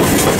you